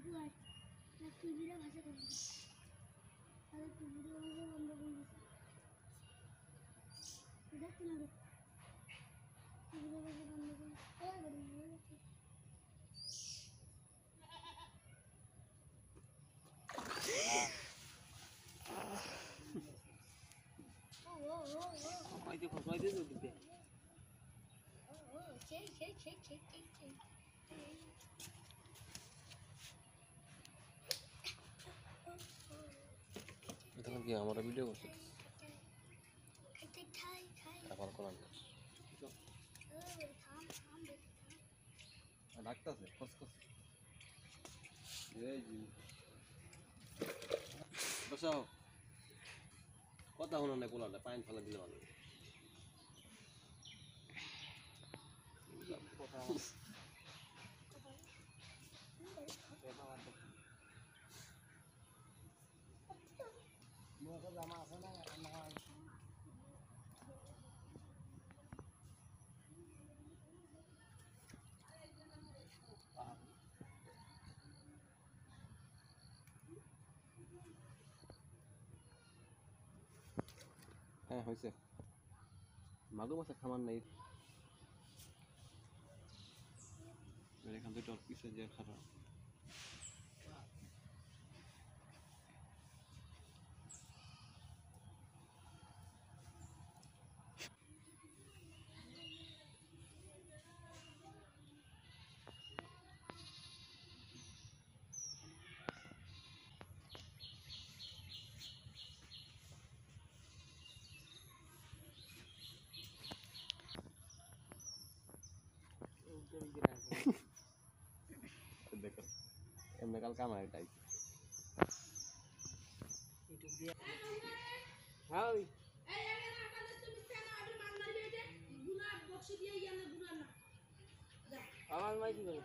Februari. La primera vas a comer. A la primera vas a comer. ¿Verdad que no? Primera vas a comer. Ay, verdad. Kafayı kafayı da gitti. Oo, çek çek çek çek çek. কি আমরা video করছি। খাইতে খাই খাই এখন কোরআন ও থাম থাম দেখে থাম ডাকতেছে খস খস এই জি বসাও। কথা হলো না কোলাটা পাইন ফেলা দিলে ভালো। হ্যাঁ হয়েছে। মাগুর মাছের খামার নেই। এখান থেকে টর পিসে যে খারাপ দেখো এমনি কাল হ্যাঁ ওই আমার মাই কি করে